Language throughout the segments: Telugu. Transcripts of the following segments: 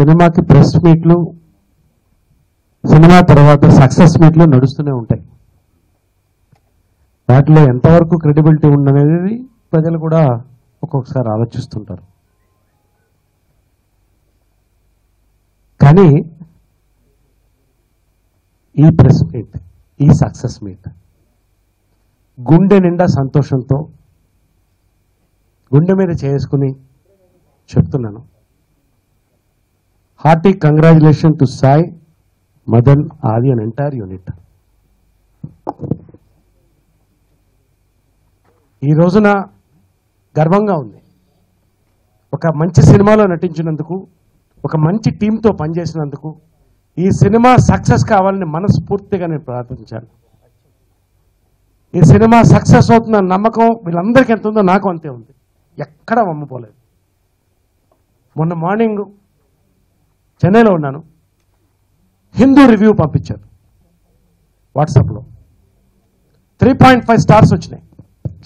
సినిమాకి ప్రెస్ మీట్లు సినిమా తర్వాత సక్సెస్ మీట్లు నడుస్తూనే ఉంటాయి. వాటిలో ఎంతవరకు క్రెడిబిలిటీ ఉందనేది ప్రజలు కూడా ఒక్కొక్కసారి ఆలోచిస్తుంటారు. కానీ ఈ ప్రెస్ మీట్ ఈ సక్సెస్ మీట్ గుండె నిండా సంతోషంతో గుండె మీద చేసుకుని చెప్తున్నాను. Hearty congratulation to Sai Madan Aadi and entire unit ఈ రోజున గర్వంగా ఉంది. ఒక మంచి సినిమాలో నటించినందుకు ఒక మంచి టీంతో పనిచేసినందుకు ఈ సినిమా సక్సెస్ కావాలని మనస్ఫూర్తిగా నేను ప్రార్థించాను. ఈ సినిమా సక్సెస్ అవుతున్న నమ్మకం వీళ్ళందరికీ ఎంత ఉందో నాకు అంతే ఉంది. ఎక్కడ అమ్మపోలేదు మొన్న మార్నింగ్ చెన్నైలో ఉన్నాను. హిందూ రివ్యూ పంపించారు. వాట్సాప్లో. త్రీ పాయింట్ ఫైవ్ స్టార్స్ వచ్చినాయి.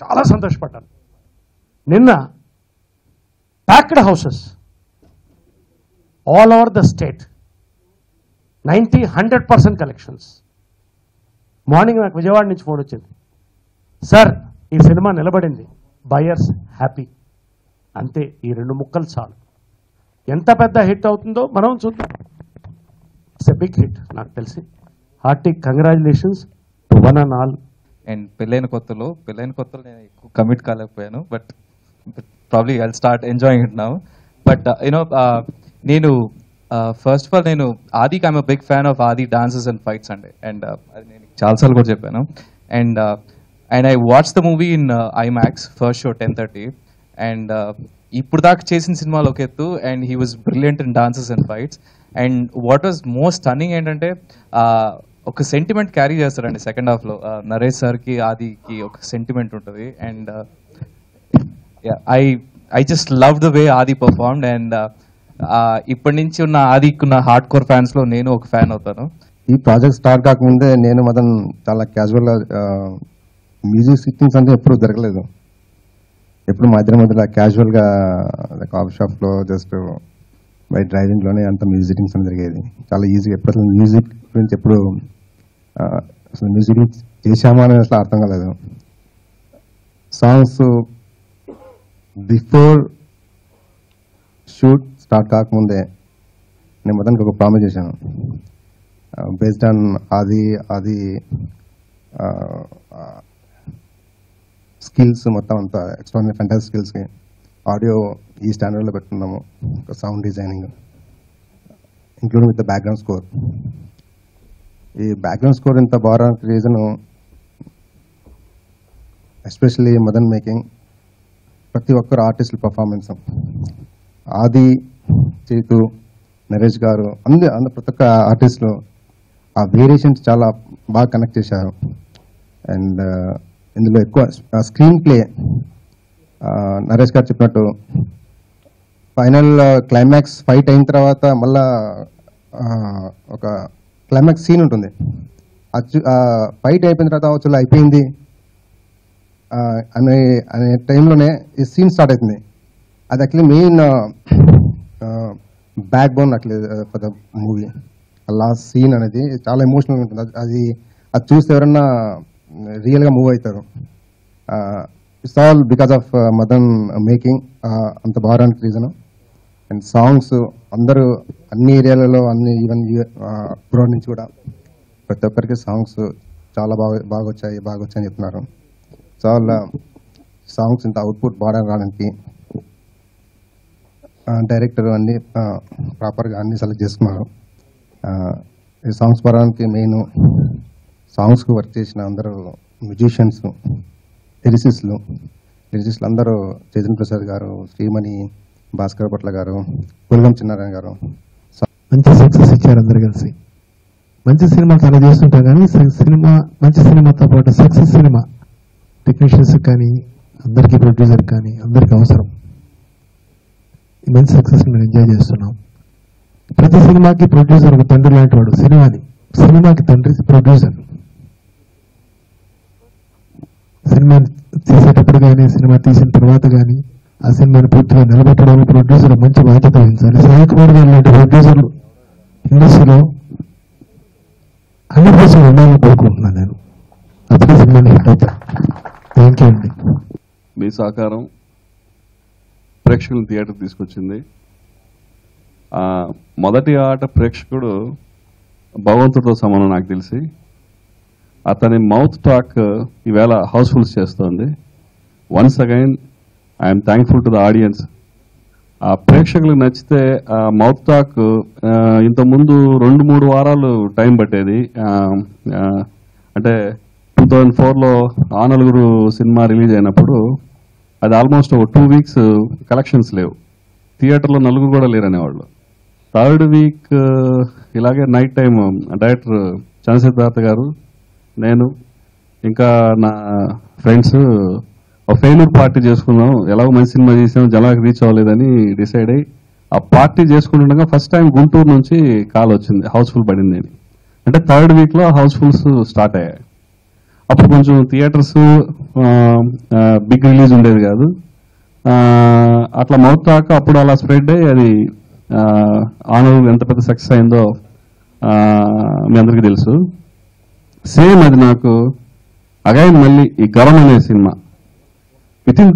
చాలా సంతోషపడ్డాను. నిన్న packed houses all over the state. Ninety hundred percent collections. Morning నాకు విజయవాడ నుంచి ఫోన్ వచ్చింది. సార్ ఈ సినిమా నిలబడింది. Buyers happy. అంతే ఈ రెండు ముక్కలు చాలు. ఎంత పెద్ద హిట్ అవుతుందో మనం చూద్దాం. ఇట్స్ ఎ బిగ్ హిట్ నాకు తెలిసి. Hearty congratulations to one and all and పెళ్ళైన కొత్తలో పెళ్ళైన కొత్తలో నేను ఎక్కువ commit కాలేకపోయాను but probably I start enjoying it now but you know నేను ఫస్ట్ ఆఫ్ ఆల్ నేను Aadi I'm big fan of Aadi dances and fights అండి అండ్ అది నేను చాలాసార్లు కూడా చెప్పాను. And and I watch the movie in IMAX first show ten thirty and uh, ఇప్పుడు దాకా చేసిన సినిమాలు ఒక ఎత్తు and he was brilliant in dances and fights and what was most stunning ఏంటంటే uh, ఒక సెంటిమెంట్ క్యారీ చేస్తారండి సెకండ్ హాఫ్లో నరేష్ సార్కి ఆదికి ఒక సెంటిమెంట్ ఉంటుంది. And I I just love the way Aadi performed and uh, ఇప్పటి నుంచి ఉన్న ఆదికి ఉన్న హార్డ్ కోర్ ఫ్యాన్స్లో నేను ఒక ఫ్యాన్ అవుతాను. ఈ ప్రాజెక్ట్ స్టార్ట్ కాకముందే నేను మదన్ చాలా క్యాజువల్గా మ్యూజిక్ సిట్టింగ్స్ అంటే ఎప్పుడు జరగలేదు ఎప్పుడు మా మధ్యలో క్యాజువల్గా కాఫీ షాప్లో జస్ట్ బై డ్రైవింగ్లోనే అంత మ్యూజిటింగ్స్ సిట్టింగ్స్ అని జరిగేది. చాలా ఈజీగా ఎప్పుడు అసలు మ్యూజిక్ గురించి ఎప్పుడు అసలు మ్యూజిక్ చేశామా అనేది అసలు అర్థం కాలేదు. సాంగ్స్ బిఫోర్ షూట్ స్టార్ట్ కాకముందే నేను మొత్తానికి ఒక ప్రామిస్ చేశాను. బేస్డ్ ఆన్ అది అది స్కిల్స్ మొత్తం అంతా ఎక్స్ట్రాడినరీ ఫెంటాస్ స్కిల్స్కి ఆడియో ఈ స్టాండర్డ్లో పెట్టుకున్నాము sound designing including with the background score ఈ బ్యాక్గ్రౌండ్ స్కోర్ ఇంత బాగానికి రీజను ఎస్పెషల్లీ మదన్ మేకింగ్ ప్రతి ఒక్కరు ఆర్టిస్టుల పర్ఫార్మెన్స్ ఆది చేతు నరేష్ గారు అందరు అందరు ప్రతి ఒక్క ఆర్టిస్టులు ఆ వేరియేషన్స్ చాలా బాగా కనెక్ట్ చేశారు. అండ్ ఇందులో ఎక్కువ స్క్రీన్ ప్లే నరేష్ గారు చెప్పినట్టు ఫైనల్ క్లైమాక్స్ ఫైట్ అయిన తర్వాత మళ్ళా ఒక క్లైమాక్స్ సీన్ ఉంటుంది. ఫైట్ అయిపోయిన తర్వాత వచ్చి అయిపోయింది. అనే అనే టైంలోనే ఈ సీన్ స్టార్ట్ అవుతుంది. అది యాక్చువల్లీ మెయిన్ బ్యాక్ బోన్ అట్లే for the movie last scene అనేది చాలా ఎమోషనల్ ఉంటుంది. అది- అది అది చూస్తే ఎవరన్నా రియల్గా మూవ్ అవుతారు. It's all because of Madan making అంత భారానికి రీజను. అండ్ సాంగ్స్ అందరూ అన్ని ఏరియాలలో అన్ని ఈవెన్ అబ్రాడ్ నుంచి కూడా ప్రతి ఒక్కరికి సాంగ్స్ చాలా బాగా బాగా వచ్చాయి బాగా వచ్చాయని చెప్తున్నారు చాలా సాంగ్స్ ఇంత అవుట్పుట్ బాగా రావడానికి డైరెక్టర్ అన్నీ ప్రాపర్గా అన్ని సెలెక్ట్ చేసుకున్నారు. ఈ సాంగ్స్ పడడానికి మెయిన్ సాంగ్స్కి వర్క్ చేసిన అందరూ మ్యూజిషియన్స్ లిరిసిస్లు లిరిసిస్లు అందరూ చైతన్య ప్రసాద్ గారు శ్రీమణి భాస్కర్ భట్ల గారు పుల్గం చిన్నారాయణ గారు. మంచి సక్సెస్ ఇచ్చారు అందరు కలిసి. మంచి సినిమా చాలా చేస్తుంటాం కానీ సినిమా మంచి సినిమాతో పాటు సక్సెస్ సినిమా టెక్నీషియన్స్ కానీ అందరికీ ప్రొడ్యూసర్ కానీ అందరికీ అవసరం. ఈ మంచి సక్సెస్ మేము ఎంజాయ్ చేస్తున్నాం. ప్రతి సినిమాకి ప్రొడ్యూసర్ ఒక తండ్రి లాంటి వాడు సినిమాని సినిమాకి తండ్రి ప్రొడ్యూసర్ సినిమా తీసేటప్పుడు కానీ సినిమా తీసిన తర్వాత కానీ ఆ సినిమాని పూర్తిగా నిలబెట్టడంలో ప్రొడ్యూసర్ మంచి బాధ్యత వహించాలి. సాయి కుమార్ గారు లాంటి ప్రొడ్యూసర్లు ఇండస్ట్రీలో అన్ని కోసం ఉండాలని కోరుకుంటున్నాను నేను. అప్పుడే సినిమాని హిట్ అవుతాయి థ్యాంక్ యూ అండి. మీ సహకారం ప్రేక్షకులను థియేటర్ తీసుకొచ్చింది. మొదటి ఆట ప్రేక్షకుడు భగవంతుడితో సమానం నాకు తెలిసి. అతని మౌత్ టాక్ uh, ఈవేళ హౌస్ఫుల్స్ చేస్తోంది. Once again I'm thankful to the audience ఆ ప్రేక్షకులకు నచ్చితే ఆ మౌత్ టాక్ uh, ఇంతకుముందు రెండు మూడు వారాలు టైం పట్టేది. అంటే టూ థౌజండ్ ఫోర్లో ఆ నలుగురు సినిమా రిలీజ్ అయినప్పుడు అది ఆల్మోస్ట్ ఒక టూ వీక్స్ కలెక్షన్స్ లేవు. థియేటర్లో నలుగురు కూడా లేరనేవాళ్ళు. థర్డ్ వీక్ uh, ఇలాగే నైట్ టైం డైరెక్టర్ చంద్రసిద్ధార్థ గారు నేను ఇంకా నా ఫ్రెండ్స్ ఒక ఫెయిల్యూర్ పార్టీ చేసుకున్నాం. ఎలాగో మంచి సినిమా చేసాం జనాలకు రీచ్ అవ్వలేదని డిసైడ్ అయ్యి ఆ పార్టీ చేసుకుంటుండగా ఫస్ట్ టైం గుంటూరు నుంచి కాల్ వచ్చింది హౌస్ఫుల్ పడింది అని. అంటే థర్డ్ వీక్లో హౌస్ఫుల్స్ స్టార్ట్ అయ్యాయి. అప్పుడు కొంచెం థియేటర్స్ బిగ్ రిలీజ్ ఉండేది కాదు. అట్లా మౌత్ టాక్ అప్పుడు అలా స్ప్రెడ్ అయ్యి అది ఆనర్ ఎంత పెద్ద సక్సెస్ అయిందో మీ అందరికీ తెలుసు. సేమ్ అది నాకు అగైన్ మళ్ళీ ఈ గరం అనే cinema. With in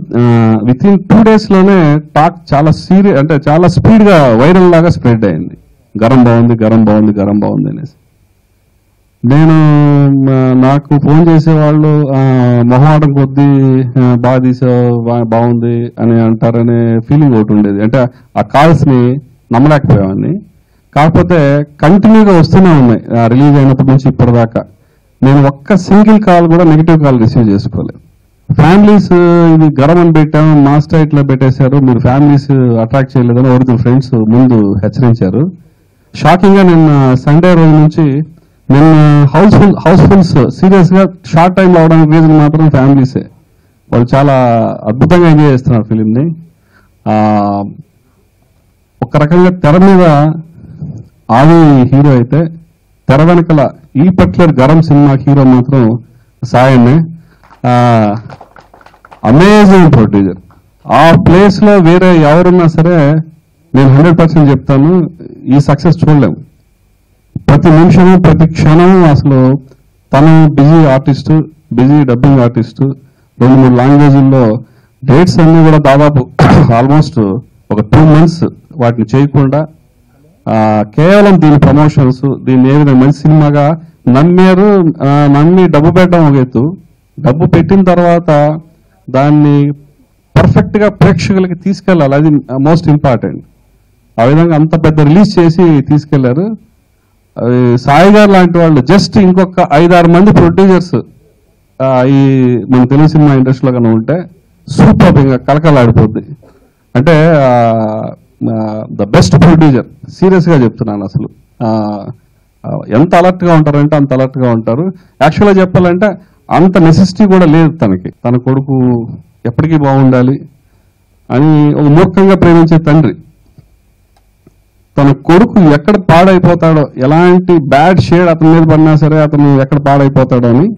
with in two డేస్లోనే టాక్ చాలా సీరియస్ అంటే చాలా స్పీడ్గా వైరల్ లాగా స్ప్రెడ్ అయింది. గరం బాగుంది గరం బాగుంది గరం బాగుంది అనేసి. నేను నాకు ఫోన్ చేసేవాళ్ళు మొహమాటం కొద్దీ బాగా తీసావు బా- బాగుంది అని అంటారనే ఫీలింగ్ ఒకటి ఉండేది. అంటే ఆ కాల్స్ని నమ్మలేకపోయామని కాకపోతే కంటిన్యూగా వస్తూనే ఉన్నాయి. రిలీజ్ అయినప్పటి నుంచి ఇప్పటిదాకా. నేను ఒక్క సింగిల్ కాల్ కూడా నెగిటివ్ కాల్ రిసీవ్ చేసుకోలేదు. ఫ్యామిలీస్ ఇది గరం అని పెట్టాము మాస్టర్ ఇట్లా పెట్టేశారు మీరు ఫ్యామిలీస్ అట్రాక్ట్ చేయలేదని ఒకటి ఫ్రెండ్స్ ముందు హెచ్చరించారు. షాకింగ్గా నిన్న సండే రోజు నుంచి నిన్న హౌస్ఫుల్ హౌస్ఫుల్స్ సీరియస్గా షార్ట్ టైం లో అవడానికి రీజన్ మాత్రం ఫ్యామిలీసే. వాళ్ళు చాలా అద్భుతంగా ఎంజాయ్ చేస్తున్నారు ఫిలిం ని ఒక రకంగా తెర మీద ఆది హీరో అయితే తెర వెనకల ఈ పర్టికులర్ గరం సినిమా హీరో మాత్రం సాయన్నే అమేజింగ్ ప్రొడ్యూసర్ ఆ ప్లేస్లో వేరే ఎవరున్నా సరే నేను హండ్రెడ్ పర్సెంట్ చెప్తాను ఈ సక్సెస్ చూడలేము ప్రతి నిమిషము ప్రతి క్షణము అసలు తను busy artist busy dubbing artist రెండు మూడు లాంగ్వేజ్ల్లో డేట్స్ అన్నీ కూడా దాదాపు ఆల్మోస్ట్ ఒక టూ మంత్స్ వాటిని చేయకుండా కేవలం దీని ప్రమోషన్స్ దీన్ని ఏ విధంగా మంచి సినిమాగా నమ్మారు నమ్మి డబ్బు పెట్టడం ఒక ఎత్తు. డబ్బు పెట్టిన తర్వాత దాన్ని పర్ఫెక్ట్గా ప్రేక్షకులకి తీసుకెళ్ళాలి. అది మోస్ట్ ఇంపార్టెంట్ ఆ విధంగా అంత పెద్ద రిలీజ్ చేసి తీసుకెళ్ళారు అది సాయి గారు లాంటి వాళ్ళు జస్ట్ ఇంకొక ఐదారు మంది ప్రొడ్యూసర్స్ ఈ మన తెలుగు సినిమా ఇండస్ట్రీలో కనుక ఉంటే సూపర్ ఇంకా కలకలాడిపోద్ది అంటే ద బెస్ట్ ప్రొడ్యూసర్ సీరియస్గా చెప్తున్నాను అసలు. ఎంత అలర్ట్గా ఉంటారంటే అంత అలర్ట్గా ఉంటారు. యాక్చువల్గా చెప్పాలంటే అంత నెసెసిటీ కూడా లేదు తనకి. తన కొడుకు ఎప్పటికీ బాగుండాలి అని ఒక మూర్ఖంగా ప్రేమించే తండ్రి. తన కొడుకు ఎక్కడ పాడైపోతాడో ఎలాంటి బ్యాడ్ షేడ్ అతని మీద పడినా సరే అతను ఎక్కడ పాడైపోతాడో అని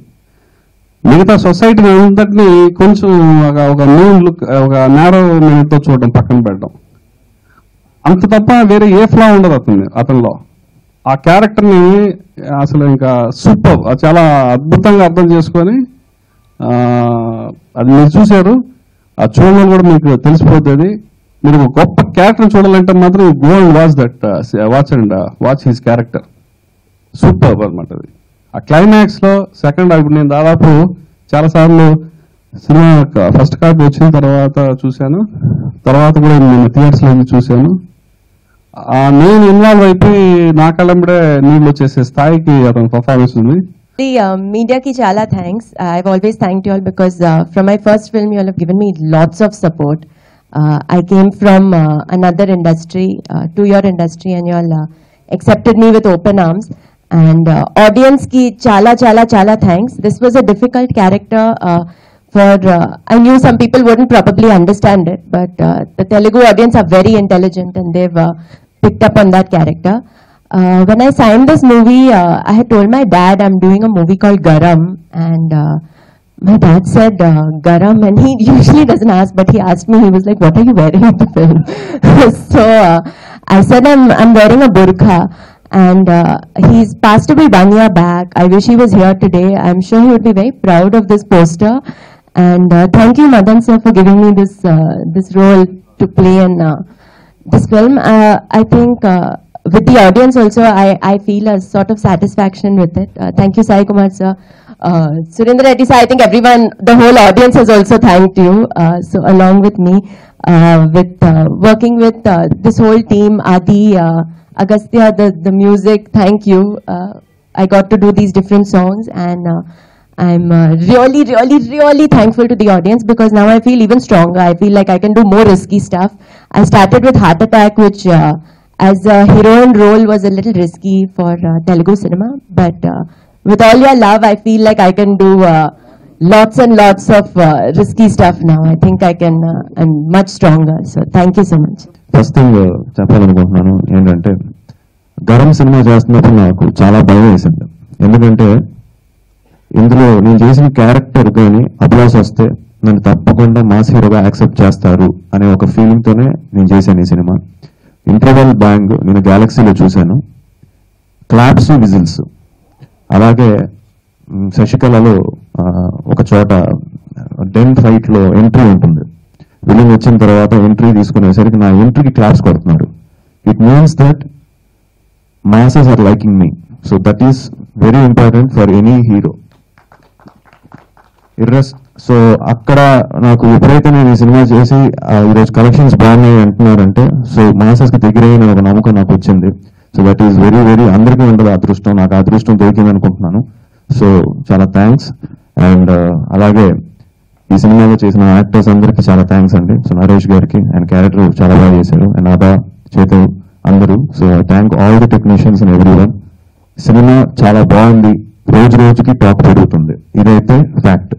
మిగతా సొసైటీని అంతటిని కొంచెం ఒక- నూన్ లుక్ ఒక నేరో తో చూడడం పక్కన పెట్టడం. అంత తప్ప వేరే ఏ ఫ్లా ఉండదు అతని అతనిలో. ఆ క్యారెక్టర్ని అసలు ఇంకా సూపర్ చాలా అద్భుతంగా అర్థం చేసుకొని అది మీరు చూశారు. ఆ చూడడం కూడా మీకు తెలిసిపోతుంది. మీరు ఒక గొప్ప క్యారెక్టర్ చూడాలంటే మాత్రం go and watch that watch and watch his character super అనమాట అది. ఆ క్లైమాక్స్లో సెకండ్ ఇప్పుడు నేను దాదాపు చాలా సార్లు సినిమా ఫస్ట్ కాపీ వచ్చిన తర్వాత చూశాను. తర్వాత కూడా నేను థియేటర్స్లో చూశాను. నేను ఇన్వాల్వ్ అయిపోయి నా కళ్ళంబడే నీళ్ళు వచ్చేసే స్థాయికి అతని పర్ఫార్మెన్స్ ఉంది The uh, media ki chala thanks. Uh, I've always thanked you all because uh, from my first film you all have given me lots of support. Uh, I came from uh, another industry to your industry and you all accepted me with open arms. And uh, audience ki chala chala chala thanks. This was a difficult character uh, for, uh, I knew some people wouldn't probably understand it, but uh, the Telugu audience are very intelligent and they've uh, picked up on that character. Uh, when I signed this movie, uh, I had told my dad I'm doing a movie called Garam, and uh, my dad said uh, garam and he usually doesn't ask but he asked me he was like what are you wearing in the film? So uh, i said i'm i'm wearing a burqa and uh, he's passed away one year back. I wish he was here today. I'm sure he would be very proud of this poster. And thank you madan sir for giving me this this role to play And this film uh, i think uh, with the audience also I, I feel a sort of satisfaction with it uh, thank you sai kumar sir uh, Surendra Reddy sir, I think everyone, the whole audience has also thanked you. Uh, so along with me, uh, with working with this whole team, Adi, Agastya, the, the music, thank you. I got to do these different songs and I'm uh, really, really, really thankful to the audience because now I feel even stronger. I feel like I can do more risky stuff. I started with Heart Attack, which uh, as a heroine role was a little risky for uh, Telugu cinema, but uh, with all your love, I feel like I can do uh, lots and lots of uh, risky stuff now. I think I can, uh, I'm much stronger. So thank you so much. First thing చెప్పాలనుకుంటున్నాను ఏంటంటే గరం సినిమా చేస్తున్నప్పుడు నాకు చాలా భయం వేసింది ఎందుకంటే ఇందులో నేను చేసిన క్యారెక్టర్ కానీ అప్లాస్ వస్తే నన్ను తప్పకుండా మాస్ హీరోగా యాక్సెప్ట్ చేస్తారు అనే ఒక ఫీలింగ్ తోనే నేను చేశాను ఈ సినిమా. ఇంటర్వెల్ బ్యాంగ్ నేను గ్యాలక్సీలో చూశాను. క్లాప్స్ విజిల్స్ అలాగే శశికళలో ఒక చోట డెన్ ఫైట్లో ఎంట్రీ ఉంటుంది. విలన్ వచ్చిన తర్వాత ఎంట్రీ తీసుకునేసరికి నా ఎంట్రీకి క్లాప్స్ కొడుతున్నాడు. It means that masses are liking me so that is very important for any hero ఇర్రస్ so అక్కడ నాకు ఎప్పుడైతే నేను ఈ సినిమా చేసి ఆ, ఈరోజు కలెక్షన్స్ బాగున్నాయి అంటున్నారంటే సో మాసెస్కి దగ్గరయ్యని ఒక నమ్మకం నాకు వచ్చింది. So that is very very అందరికీ ఉండదు అదృష్టం. నాకు అదృష్టం దొరికింది అనుకుంటున్నాను. సో చాలా థ్యాంక్స్ అండ్ uh, అలాగే ఈ సినిమాలో చేసిన యాక్టర్స్ అందరికీ చాలా థ్యాంక్స్ అండి. సో నరేష్ గారికి ఆయన క్యారెక్టర్ చాలా బాగా చేశారు. అండ్ అదా చేతు అందరూ. So thank all the technicians and every cinema చాలా బాగుంది. రోజు రోజుకి టాక్ పెరుగుతుంది. ఇదైతే ఫ్యాక్ట్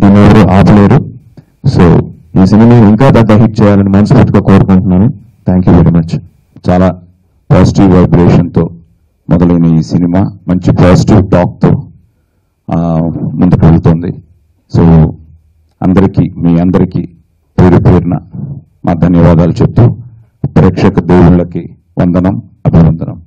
దీన్ని ఎవరు ఆపలేరు. సో ఈ సినిమా ఇంకా పెద్ద హిట్ చేయాలని మనస్ఫూర్తిగా కోరుకుంటున్నాను. థ్యాంక్ యూ వెరీ మచ్ చాలా పాజిటివ్ వైబ్రేషన్తో మొదలైన ఈ సినిమా మంచి పాజిటివ్ టాక్తో ముందుకు వెళ్తుంది. సో అందరికీ మీ అందరికీ పేరు పేరున మా ధన్యవాదాలు చెప్తూ ప్రేక్షక దేవుళ్ళకి వందనం అభివందనం.